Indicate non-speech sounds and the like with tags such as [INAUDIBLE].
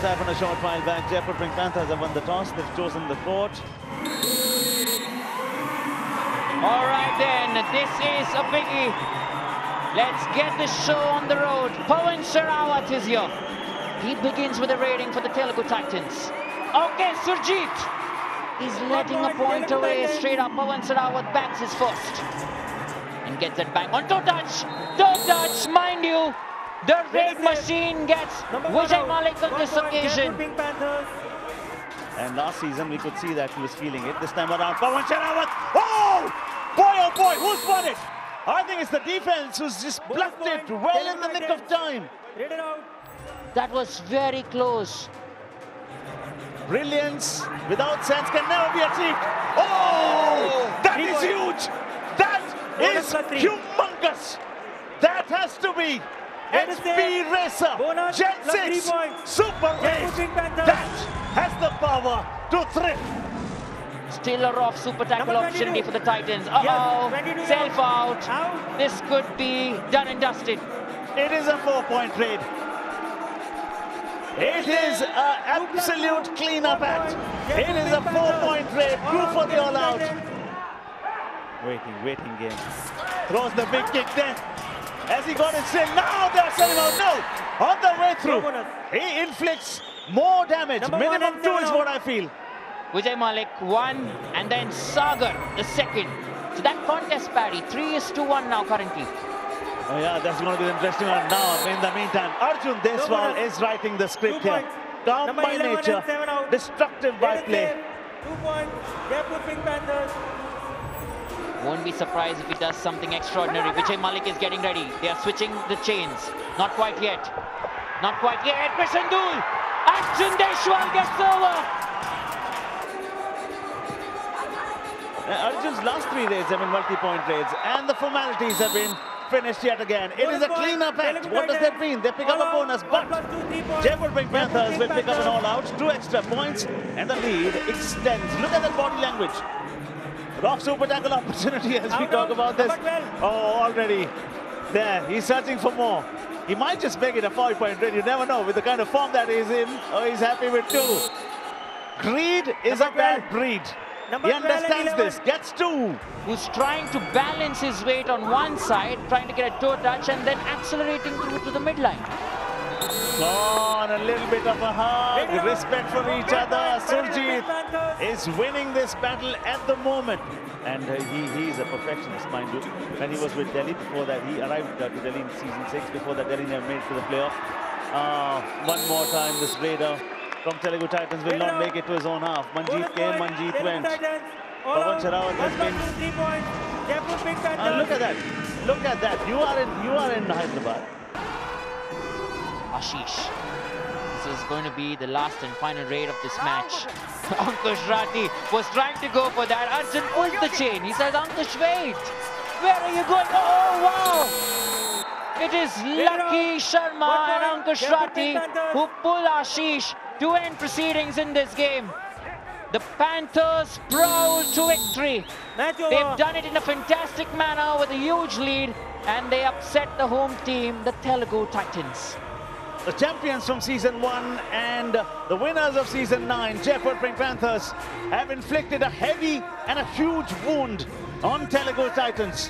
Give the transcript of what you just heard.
That's happened a short while back. Jaipur Pink Panthers have won the toss. They've chosen the court. All right then, this is a biggie. Let's get the show on the road. Pawan Sehrawat is here. He begins with a rating for the Telugu Titans. Okay, Surjit is letting a point away straight up. Pawan Sehrawat bats his first and gets it back on toe touch. Toe touch, mind you. The raid machine gets Vijay Malik on this occasion. And last season, we could see that he was feeling it. This time around, Pawan Sehrawat. Oh! Boy, oh boy, who's won it? I think it's the defense who's just plucked it well in the nick of time. That was very close. Brilliance without sense can never be achieved. Oh! That is huge! That is humongous! That has to be SP Racer Gen 6 Super 8. That has the power to thrift. Still a rough super tackle opportunity for the Titans. Uh-oh, self out. This could be done and dusted. It is a four-point raid. It is an absolute clean-up act. It is a four-point raid. Two for the all-out. Waiting, waiting game. Throws the big kick then. As he got it straight. Now they're saying, oh no. On the way through. He inflicts more damage. Minimum two is what I feel. Vijay Malik one, and then Sagar the second. So that contest, Paddy, three is to one now currently. Oh yeah, that's going to be interesting one now. In the meantime, Arjun Deshwal is writing the script here. Calm by nature, destructive by play. Two points, Jaipur Pink Panthers. Won't be surprised if he does something extraordinary. Vijay Malik is getting ready. They are switching the chains. Not quite yet. Not quite yet. Krishandul. Arjun Deshwal gets over. Uh, Arjun's last three raids have been multi-point raids, and the formalities have been finished yet again. It is a clean-up act. What does that mean? They pick up a bonus, but Jaipur Pink Panthers will pick up an all-out, two extra points, and the lead extends. Look at that body language. Rough super tackle opportunity as we talk about this. Oh, already there. He's searching for more. He might just make it a five-point raid. You never know. With the kind of form that he's in, oh, he's happy with two. Greed is a bad breed. Number he understands this, gets two. Who's trying to balance his weight on one side, trying to get a toe touch, and then accelerating through to the midline. Oh, On a little bit of a hug, respect for each other. Surjit is winning this battle at the moment. And uh, he, he is a perfectionist, mind you. When he was with Delhi, before that, he arrived uh, to Delhi in season six. Before that, Delhi never made it to the playoff. Uh, one more time, this Raider from Telugu Titans will not make it to his own half. Manjeet came, Manjeet went. Pawan Sehrawat has been. And look at that! Look at that! You are in. You are in Hyderabad. Ashish. This is going to be the last and final raid of this match. [LAUGHS] Ankush Rathi was trying to go for that. Arjun pulls the chain. He says, Ankush, wait. Where are you going? Oh, wow. It is Lucky Sharma and Ankush Rathi who pull Ashish to end proceedings in this game. The Panthers proud to victory. They've done it in a fantastic manner with a huge lead and they upset the home team, the Telugu Titans the champions from season one and the winners of season nine, Jaipur Pink Panthers, have inflicted a heavy and a huge wound on Telugu Titans.